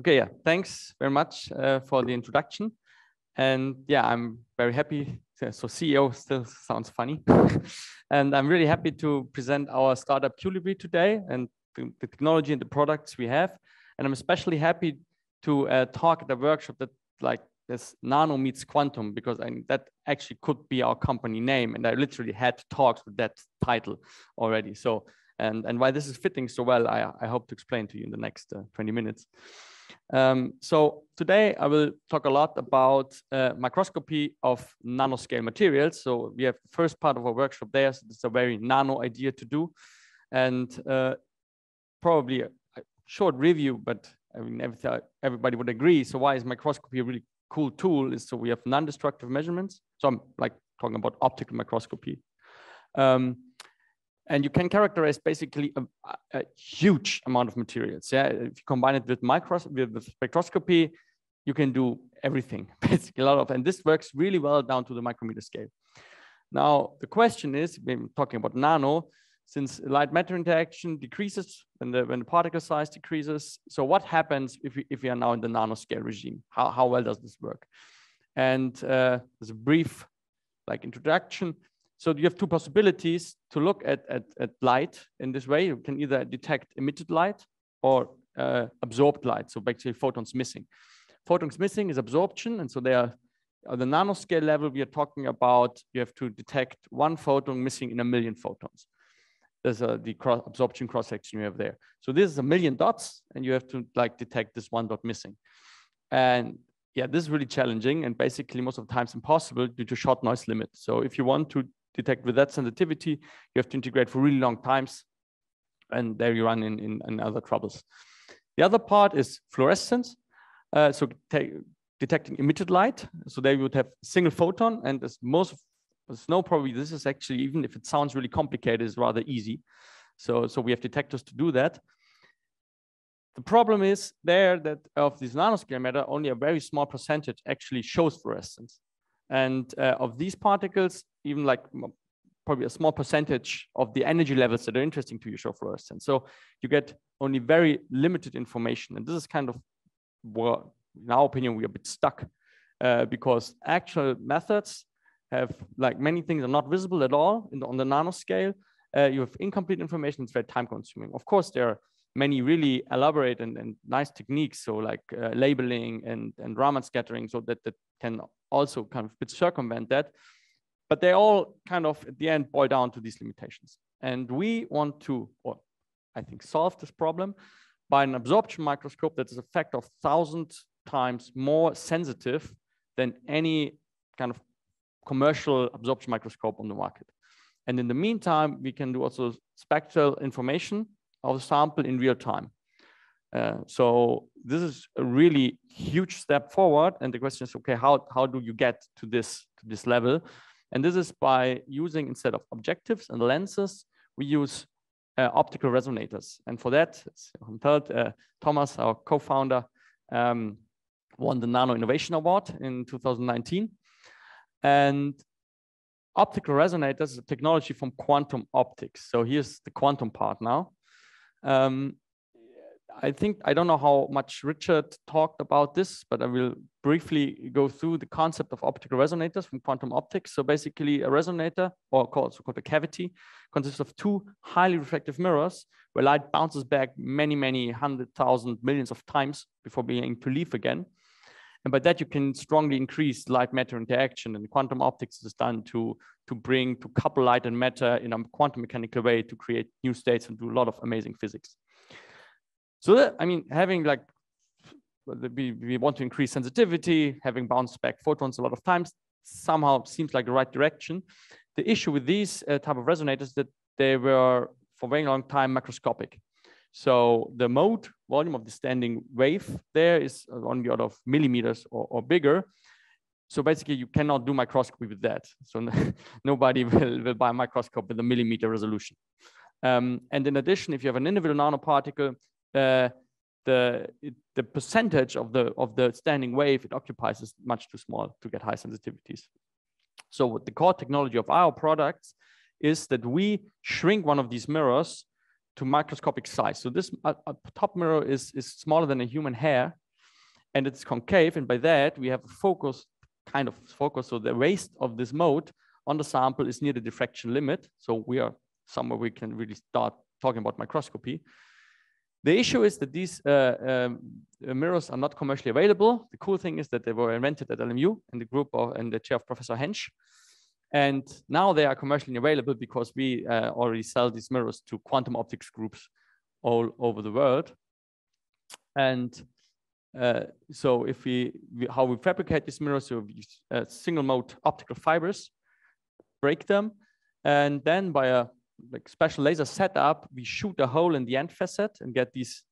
Okay, yeah, thanks very much uh, for the introduction. And yeah, I'm very happy. So CEO still sounds funny. and I'm really happy to present our startup Qlibri today and the, the, technology and the products we have. And I'm especially happy to uh, talk at the workshop that like this nano meets quantum because I, that actually could be our company name. And I literally had talks with that title already. So, and, and why this is fitting so well, I, I hope to explain to you in the next uh, 20 minutes. Um, so today I will talk a lot about uh, microscopy of nanoscale materials. So we have the first part of our workshop there. So it's a very nano idea to do. And uh, probably a, a, short review, but I mean, everybody would agree. So why is microscopy a really cool tool is so we have non-destructive measurements. So I'm like talking about optical microscopy. Um, and you can characterize basically a, a, huge amount of materials. Yeah, if you combine it with micros with spectroscopy, you can do everything, basically a lot of, and this works really well down to the micrometer scale. Now, the question is, we're talking about nano, since light matter interaction decreases when the, when the particle size decreases. So what happens if we, if we are now in the nanoscale regime? How, how well does this work? And uh, there's a brief like introduction. So you have two possibilities to look at, at, at light in this way. You can either detect emitted light or uh, absorbed light. So basically photons missing. Photons missing is absorption. And so they are at the nanoscale level, we are talking about you have to detect one photon missing in a million photons. There's a, the cross absorption cross section you have there. So this is a million dots and you have to like detect this one dot missing. And yeah, this is really challenging and basically most of the times impossible due to shot noise limit. So if you want to detect with that sensitivity, you have to integrate for really long times. And there you run in, in, in other troubles. The other part is fluorescence. Uh, so detecting emitted light. So there you would have single photon and as most of no probably this is actually, even if it sounds really complicated, is rather easy. So, so we have detectors to do that. The problem is there that of this nanoscale matter, only a very small percentage actually shows fluorescence. And uh, of these particles, even like probably a small percentage of the energy levels that are interesting to you show fluorescence. So you get only very limited information. And this is kind of, well, in our opinion, we're a bit stuck uh, because actual methods have like many things are not visible at all the, on the nanoscale. Uh, you have incomplete information, it's very time consuming. Of course, there are many really elaborate and, and nice techniques, so like uh, labeling and, and Raman scattering, so that, that can also kind of circumvent that. But they all kind of at the end boil down to these limitations. And we want to, or I think, solve this problem by an absorption microscope that is a factor of thousand times more sensitive than any kind of commercial absorption microscope on the market. And in the meantime, we can do also spectral information of the sample in real time. Uh, so this is a really huge step forward. And the question is, okay, how, how do you get to this, to this level? And this is by using, instead of objectives and lenses, we use uh, optical resonators. And for that, uh, Thomas, our co-founder, um, won the Nano Innovation Award in 2019. And optical resonators is a technology from quantum optics. So here's the quantum part now. Um, I think, I don't know how much Richard talked about this, but I will briefly go through the concept of optical resonators from quantum optics. So basically a resonator, or also called a cavity, consists of two highly reflective mirrors where light bounces back many, many hundred thousand millions of times before being to leave again. And by that, you can strongly increase light matter interaction. And quantum optics is done to, to bring, to couple light and matter in a quantum mechanical way to create new states and do a lot of amazing physics. So, that, I mean, having like, we, we want to increase sensitivity, having bounce back photons a lot of times somehow seems like the right direction. The issue with these uh, type of resonators that they were for a very long time macroscopic. So the mode volume of the standing wave there is on the order of millimeters or, or bigger. So basically you cannot do microscopy with that. So nobody will, will buy a microscope with a millimeter resolution. Um, and in addition, if you have an individual nanoparticle, uh, the, the percentage of the, of the standing wave it occupies is much too small to get high sensitivities. So what the core technology of our products is that we shrink one of these mirrors to microscopic size. So this uh, uh, top mirror is, is smaller than a human hair and it's concave. And by that, we have a focus, kind of focus. So the waist of this mode on the sample is near the diffraction limit. So we are somewhere we can really start talking about microscopy. The issue is that these uh, um, mirrors are not commercially available. The cool thing is that they were invented at LMU in the group of, in the chair of Professor Hänsch. And now they are commercially available because we uh, already sell these mirrors to quantum optics groups all over the world. And uh, so if we, we, how we fabricate these mirrors, so we use uh, single mode optical fibers, break them, and then by a like special laser setup, we shoot a hole in the end facet and get these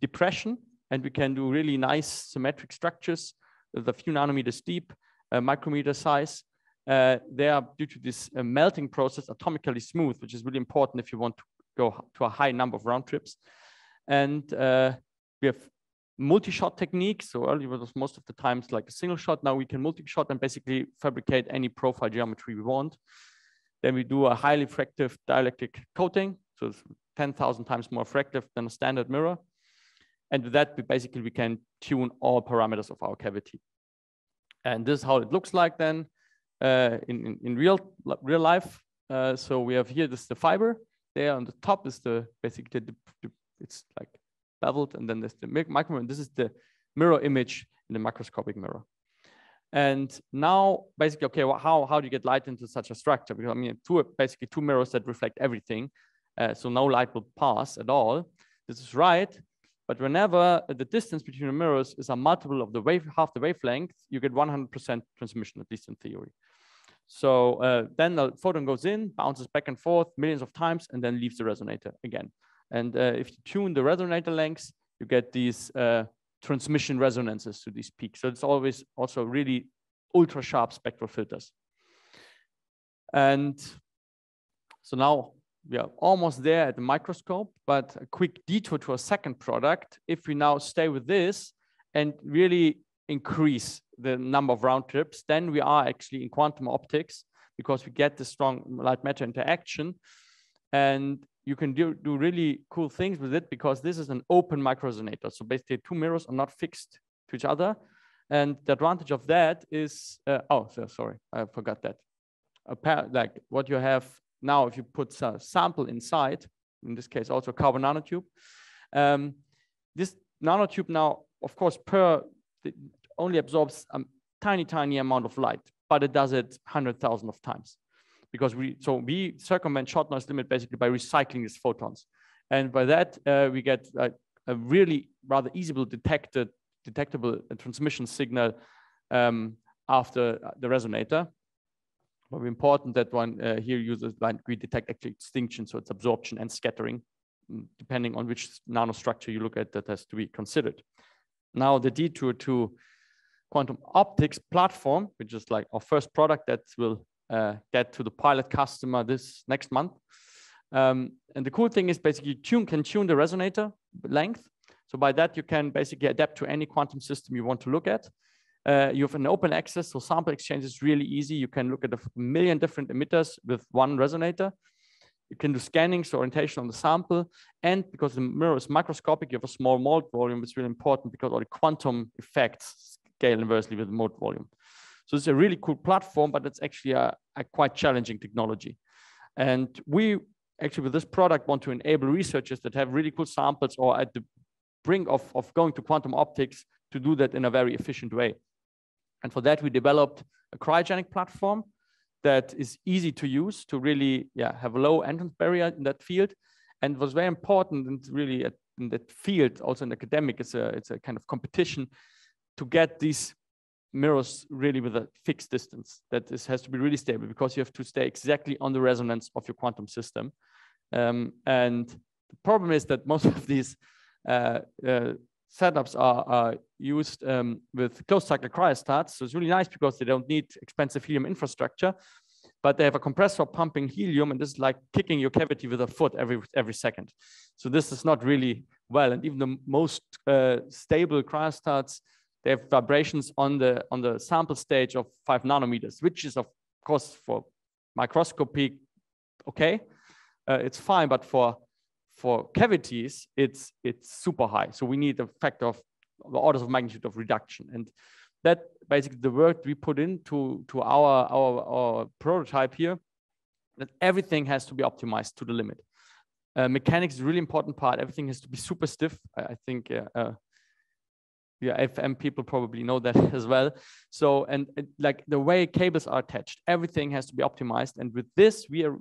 depression, and we can do really nice symmetric structures with a few nanometers deep, uh, micrometer size. Uh, they are, due to this uh, melting process, atomically smooth, which is really important if you want to go to a high number of round trips. And uh, we have multi-shot technique. So earlier was most of the times like a single shot. Now we can multi-shot and basically fabricate any profile geometry we want. Then we do a highly refractive dielectric coating. So it's 10,000 times more refractive than a standard mirror. And with that, we basically we can tune all parameters of our cavity. And this is how it looks like then uh, in, in, in, real, real life. Uh, so we have here, this the fiber. There on the top is the basically the, the it's like beveled, and then there's the micro, and this is the mirror image in the macroscopic mirror. And now, basically, okay, well, how, how do you get light into such a structure? Because I mean, two basically two mirrors that reflect everything. Uh, so no light will pass at all. This is right. But whenever the distance between the mirrors is a multiple of the wave, half the wavelength, you get 100% transmission, at least in theory. So uh, then the photon goes in, bounces back and forth millions of times, and then leaves the resonator again. And uh, if you tune the resonator lengths, you get these uh, transmission resonances to these peaks. So it's always also really ultra sharp spectral filters. And so now we are almost there at the microscope, but a quick detour to a second product. If we now stay with this and really increase the number of round trips, then we are actually in quantum optics because we get the strong light matter interaction. And you can do, do really cool things with it because this is an open microresonator. So basically two mirrors are not fixed to each other. And the advantage of that is, uh, oh, so, sorry, I forgot that. A pair, like what you have now, if you put a sample inside, in this case also carbon nanotube, um, this nanotube now, of course, per only absorbs a tiny, tiny amount of light, but it does it 100,000 of times because we so we circumvent shot noise limit basically by recycling these photons, and by that uh, we get a, a, really rather easily detected detectable transmission signal um, after the resonator. Very important that one uh, here uses like we detect actually extinction, so it's absorption and scattering, mm, depending on which nanostructure you look at that has to be considered. Now the detour to quantum optics platform, which is like our first product that will uh, get to the pilot customer this next month. Um, and the cool thing is basically tune can tune the resonator length. So by that, you can basically adapt to any quantum system you want to look at. Uh, you have an open access, so sample exchange is really easy. You can look at a million different emitters with one resonator. You can do scanning, so orientation on the sample. And because the mirror is microscopic, you have a small mode volume. It's really important because all the quantum effects scale inversely with the mode volume. So it's a really cool platform, but it's actually a, a quite challenging technology. And we actually with this product want to enable researchers that have really cool samples or at the brink of, of going to quantum optics to do that in a very efficient way. And for that, we developed a cryogenic platform that is easy to use to really yeah, have a low entrance barrier in that field. And was very important and really in that field, also in academic, it's a, it's a kind of competition to get these mirrors really with a fixed distance that this has to be really stable because you have to stay exactly on the resonance of your quantum system. Um, and the problem is that most of these uh, uh, setups are, are used um, with closed cycle cryostats. So it's really nice because they don't need expensive helium infrastructure, but they have a compressor pumping helium and this is like kicking your cavity with a foot every, every second. So this is not really well. And even the most uh, stable cryostats they have vibrations on the on the sample stage of five nanometers, which is of course for microscopy okay, uh, it's fine, but for for cavities it's it's super high. So we need a factor of the orders of magnitude of reduction. And that basically the work we put into to our, our, our prototype here, that everything has to be optimized to the limit. Uh, mechanics is a really important part. Everything has to be super stiff. I, I think uh, uh, yeah, FM people probably know that as well. So, and, and, like the way cables are attached, everything has to be optimized. And with this, we are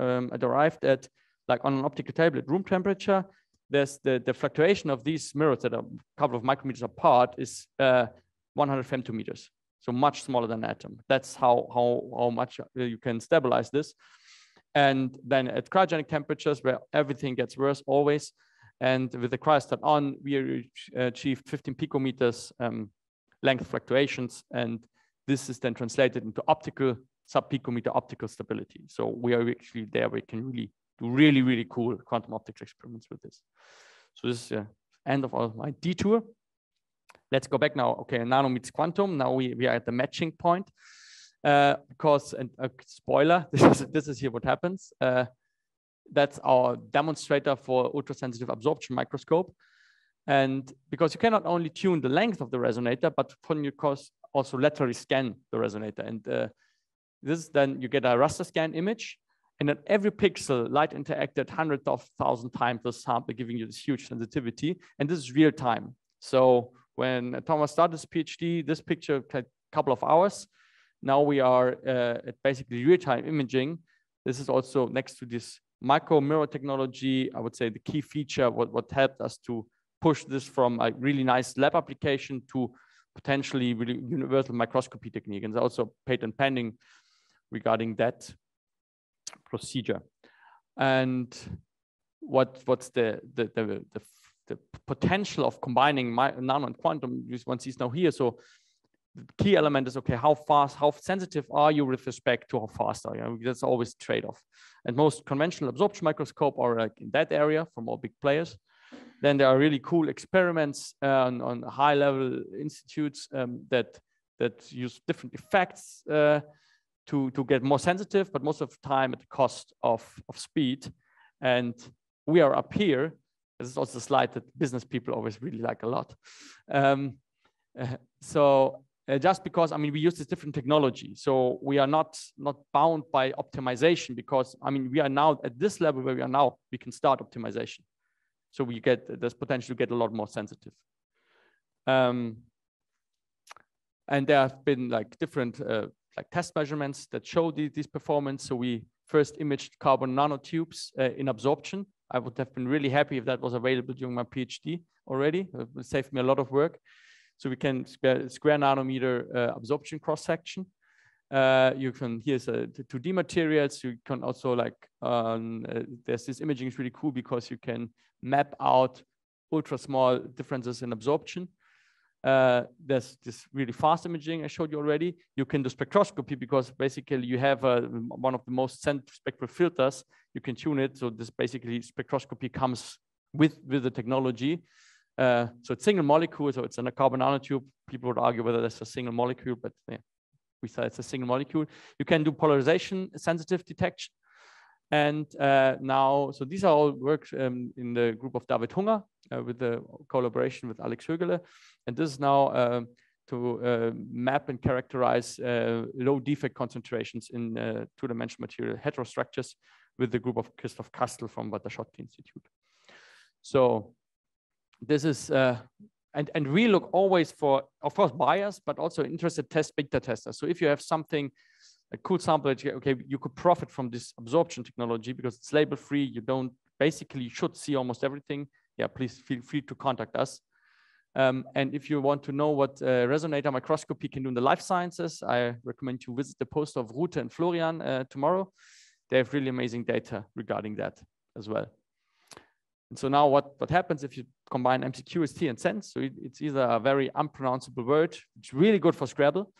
um, arrived at like on an optical table at room temperature, there's the, the fluctuation of these mirrors that are a couple of micrometers apart is uh, 100 femtometers. So much smaller than an atom. That's how, how, how much you can stabilize this. And then at cryogenic temperatures where everything gets worse always, and with the cryostat on, we achieved 15 picometers um, length fluctuations. And this is then translated into optical sub-picometer optical stability. So we are actually there, we can really do really, really cool quantum optics experiments with this. So this is the end of all my detour. Let's go back now. Okay, nano meets quantum. Now we, we are at the matching point. Uh, because, and uh, spoiler, this is, this is here what happens. Uh, that's our demonstrator for ultra-sensitive absorption microscope. And because you cannot only tune the length of the resonator, but course also laterally scan the resonator. And uh, this then you get a raster scan image and at every pixel, light interacted hundreds of thousand times the sample, giving you this huge sensitivity. And this is real time. So when Thomas started his PhD, this picture took a couple of hours. Now we are uh, at basically real-time imaging. This is also next to this micro mirror technology. I would say the key feature, what, what helped us to push this from a really nice lab application to potentially really universal microscopy technique. And there's also patent pending regarding that procedure. And what what's the the the, the, the potential of combining my, nano and quantum? One sees now here. So the key element is okay, how fast, how sensitive are you with respect to how fast are you? That's always trade-off. And most conventional absorption microscope are like in that area from all big players. Then there are really cool experiments uh, on, on high-level institutes um, that that use different effects uh, to, to get more sensitive, but most of the time at the cost of, of speed. And we are up here. This is also a slide that business people always really like a lot. Um, uh, so uh, just because, I mean, we use this different technology. So we are not, not bound by optimization because, I mean, we are now at this level where we are now, we can start optimization. So we get, there's potential to get a lot more sensitive. Um, and there have been like different uh, like test measurements that show the, this performance. So we first imaged carbon nanotubes uh, in absorption. I would have been really happy if that was available during my PhD already. It would save me a lot of work. So we can square, square nanometer uh, absorption cross section. Uh, you can here's a 2D materials. You can also like um, uh, there's this imaging is really cool because you can map out ultra small differences in absorption. Uh, there's this really fast imaging I showed you already. You can do spectroscopy because basically you have uh, one of the most sensitive spectral filters. You can tune it. So this basically spectroscopy comes with, with the technology. Uh, so it's single molecule, so it's in a carbon nanotube. People would argue whether that's a single molecule, but yeah, we say it's a single molecule. You can do polarization sensitive detection. And uh, now, so these are all work um, in the group of David Hunger with the collaboration with Alex Högele. And this is now uh, to uh, map and characterize uh, low defect concentrations in uh, two-dimensional material heterostructures with the group of Christoph Kastl from Walter Schottky Institute. So this is, and, and we look always for, of course, bias, but also interested test beta testers. So if you have something a cool sample okay, you could profit from this absorption technology because it's label free. You don't basically you should see almost everything. Yeah, please feel free to contact us. Um, and if you want to know what uh, resonator microscopy can do in the life sciences, I recommend you visit the poster of Rute and Florian uh, tomorrow. They have really amazing data regarding that as well. And so now what, what happens if you combine MCQST and CeNS? So it, it's either a very unpronounceable word, which is really good for Scrabble,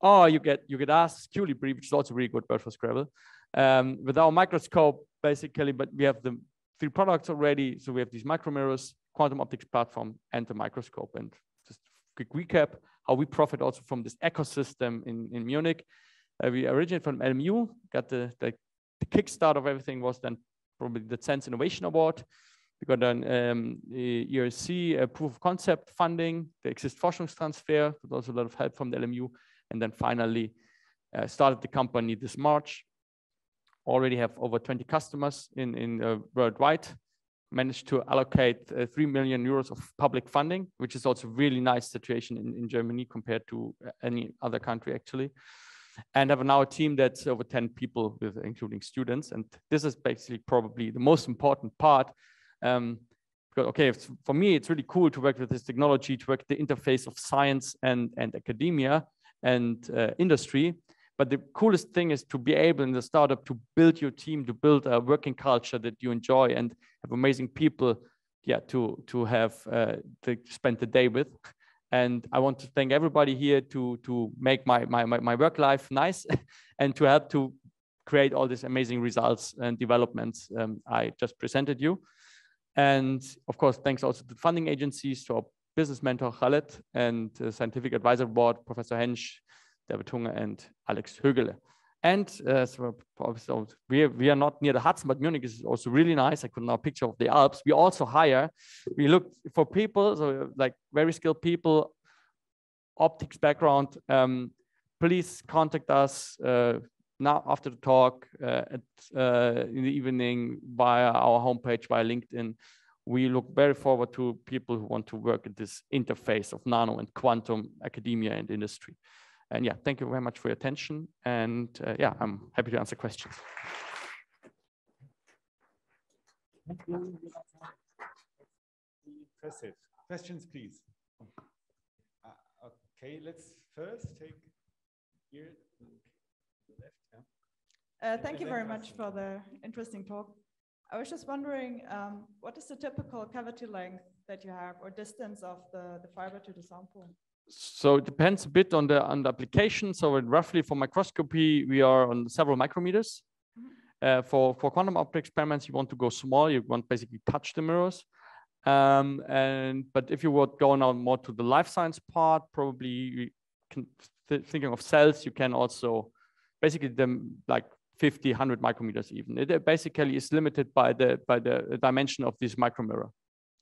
or you get you get asked Qlibri, which is also a really good word for Scrabble. Um, with our microscope, basically, but we have the three products already. So we have these micro mirrors, quantum optics platform, and the microscope. And just quick recap, how we profit also from this ecosystem in, in Munich. Uh, we originated from LMU, got the, the, the kickstart of everything was then probably the CeNS Innovation Award We got an um, ERC proof of concept funding, the exist Forschungstransfer, with also a lot of help from the LMU. And then finally uh, started the company this March. Already have over 20 customers in, in uh, worldwide. Managed to allocate uh, 3 million euros of public funding, which is also really nice situation in, in Germany compared to uh, any other country actually and have now a team that's over 10 people with including students and this is basically probably the most important part um, because, okay, for me, it's really cool to work with this technology, to work the interface of science and, and academia and uh, industry. But the coolest thing is to be able in the startup to build your team, to build a working culture that you enjoy and have amazing people, yeah, to, to have, uh, to spend the day with. And I want to thank everybody here to, to make my, my, my work life nice and to help to create all these amazing results and developments um, I just presented you. And of course, thanks also to funding agencies, to our business mentor Khaled and scientific advisor board, Professor Hänsch, David Hunger, and Alex Högele. And uh, so, so we, we are not near the Hudson, but Munich is also really nice. I could now picture of the Alps. We also hire, we look for people, so like very skilled people, optics background. Um, please contact us. Uh, now after the talk uh, at, uh, in the evening via our homepage, via LinkedIn. We look very forward to people who want to work at this interface of nano and quantum academia and industry. And yeah, thank you very much for your attention. And uh, yeah, I'm happy to answer questions. Impressive. Questions, please. Uh, okay, let's first take here uh, thank you very much for the interesting talk. I was just wondering, um, what is the typical cavity length that you have or distance of the, the fiber to the sample? So it depends a bit on the, on the application. So roughly for microscopy, we are on several micrometers. Mm -hmm. uh, for, for quantum optics experiments, you want to go small. You want basically touch the mirrors. Um, and but if you were going on more to the life science part, probably you can th thinking of cells, you can also basically them like 50, 100 micrometers even. It basically is limited by the by the dimension of this micromirror,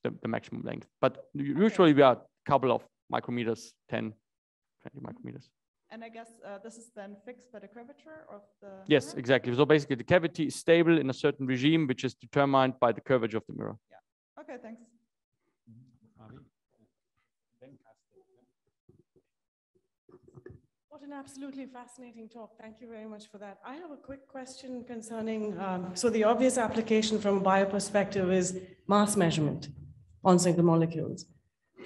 the, the maximum length. But usually we are a couple of micrometers, 10, 20 micrometers. And I guess uh, this is then fixed by the curvature of the Yes, mirror? exactly. So basically the cavity is stable in a certain regime, which is determined by the curvature of the mirror. Yeah. Okay, thanks. What an absolutely fascinating talk. Thank you very much for that. I have a quick question concerning, um, so the obvious application from a bio perspective is mass measurement on single molecules.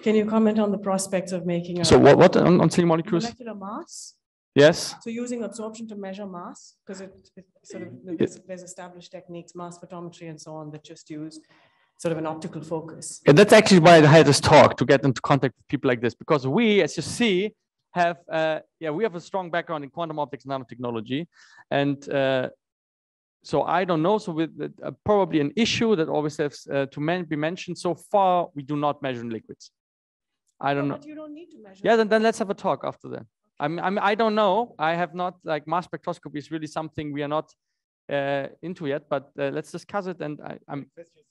Can you comment on the prospects of making a So what, what on, on single molecules? molecular mass? Yes. So using absorption to measure mass, because it, it sort of, there's, there's established techniques, mass spectrometry and so on that just use sort of an optical focus. And that's actually why I had this talk to get into contact with people like this, because we, as you see, have, uh, yeah, we have a strong background in quantum optics nanotechnology. And uh, so I don't know. So with uh, probably an issue that always has uh, to man be mentioned. So far, we do not measure in liquids. I don't know. you don't need to measure. Yeah, then, then let's have a talk after that. I'm, I'm, I don't know. I have not, like mass spectroscopy is really something we are not uh, into yet, but uh, let's discuss it. And I, am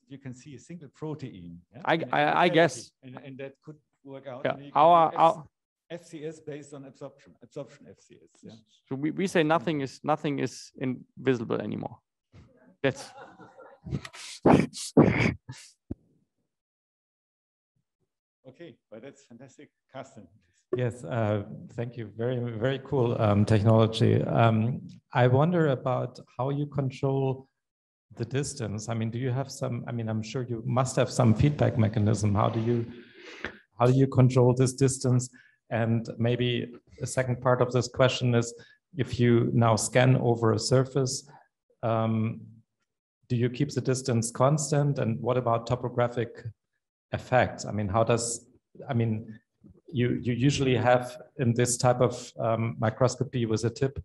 You can see a single protein. Yeah? I, I, I guess. And, and, that could work out. Yeah. Our, our, FCS based on absorption, absorption FCS. Yeah. So we, we say nothing is nothing is invisible anymore. That's okay, but that's fantastic, Carsten. Yes, uh, thank you. Very, very cool um, technology. Um, I wonder about how you control the distance. I mean, do you have some? I mean, I'm sure you must have some feedback mechanism. How do you how do you control this distance? And maybe the second part of this question is, if you now scan over a surface, um, do you keep the distance constant? And what about topographic effects? I mean, how does, I mean, you, you usually have in this type of um, microscopy with a tip,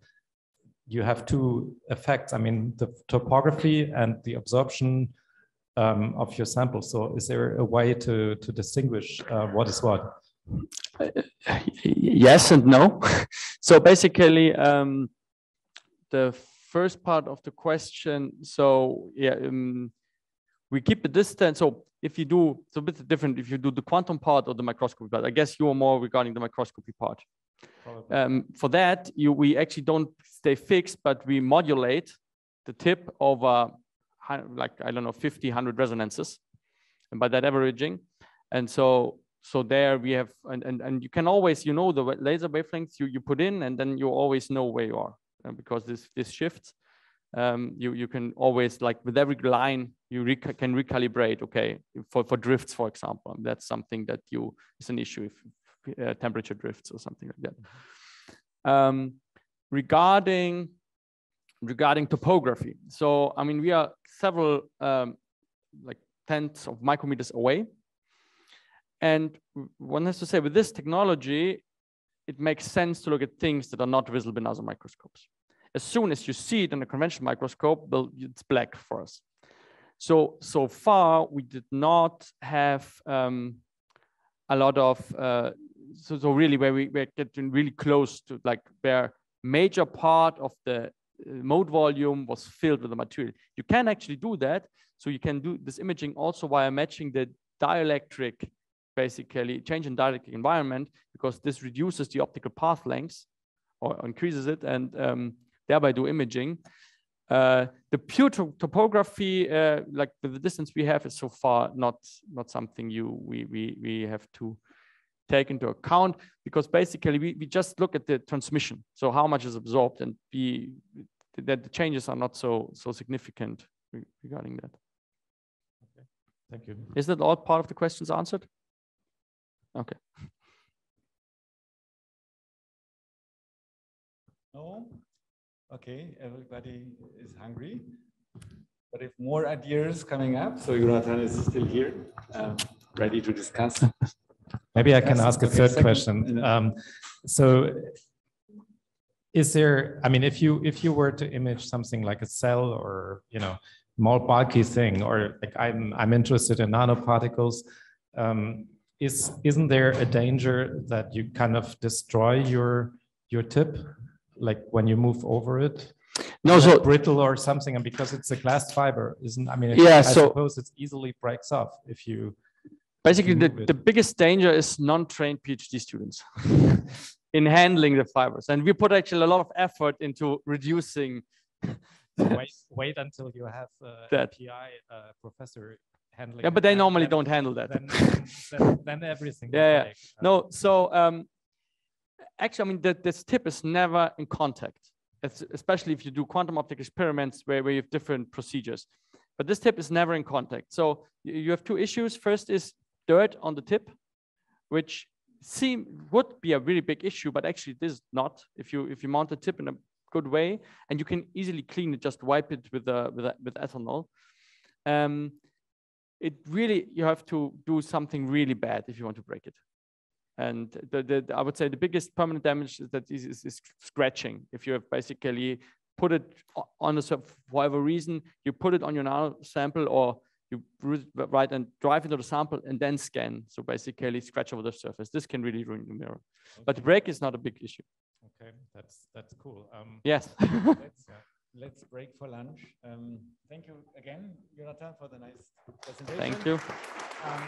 you have two effects. I mean, the topography and the absorption um, of your sample. So is there a way to, to distinguish uh, what is what? yes and no. so basically, um, the first part of the question. So yeah, um, we keep the distance. So if you do, it's a bit different if you do the quantum part or the microscopy part. I guess you are more regarding the microscopy part. Um, for that, you we actually don't stay fixed, but we modulate the tip over like I don't know 50, 100 resonances, and by that averaging, and so so there we have and and, and you can always you know the laser wavelengths you you put in, and then you always know where you are uh, because this this shifts. Um, you you can always like with every line you can recalibrate. Okay, for for drifts, for example, that's something that you is an issue if uh, temperature drifts or something like that. Um, regarding regarding topography, so I mean we are several um, like tenths of micrometers away, and one has to say with this technology, it makes sense to look at things that are not visible in other microscopes. As soon as you see it in a conventional microscope, well, it's black for us. So so far we did not have um, a lot of uh, so, so really where we, we're getting really close to like where major part of the uh, mode volume was filled with the material. You can actually do that. So you can do this imaging also via matching the dielectric, basically change in dielectric environment, because this reduces the optical path length or increases it and um, thereby do imaging. Uh, the pure to topography, uh, like the distance we have is so far not, not something you we, we, we have to take into account because basically we, we just look at the transmission. So how much is absorbed and be that the changes are not so so significant regarding that. Okay, thank you. Is that all part of the questions answered? Okay. No? Okay, everybody is hungry. But if more ideas coming up, so Jonathan is still here, um, ready to discuss. Maybe I can yes, ask a third second, question. Um, so is there, I mean, if you if you were to image something like a cell or, you know, more bulky thing, or like I'm I'm interested in nanoparticles, um, is isn't there a danger that you kind of destroy your your tip, like when you move over it? No, so brittle or something, and because it's a glass fiber, isn't? I mean, yeah, I so, suppose it easily breaks off if you Basically, the, the biggest danger is non-trained PhD students in handling the fibers. And we put actually a lot of effort into reducing. wait, wait until you have uh, that PI uh, professor handling. Yeah, but they normally then, don't handle that. Then, then, then everything. Yeah, yeah. No, so um, actually, I mean, the, this tip is never in contact, especially if you do quantum optic experiments where, where you have different procedures. But this tip is never in contact. So you have two issues. First is dirt on the tip, which seem would be a really big issue, but actually it is not if you if you mount the tip in a good way, and you can easily clean it, just wipe it with uh, with, with ethanol. Um, it really you have to do something really bad if you want to break it. And the, the, I would say the biggest permanent damage is that is, is, is scratching. If you have basically put it on a for whatever reason, you put it on your nano sample or you write and drive into the sample and then scan. So basically scratch over the surface. This can really ruin the mirror. Okay. But the break is not a big issue. Okay, that's that's cool. Um, yes. let's, uh, let's break for lunch. Um, thank you again, Jonathan, for the nice presentation. Thank you. Um,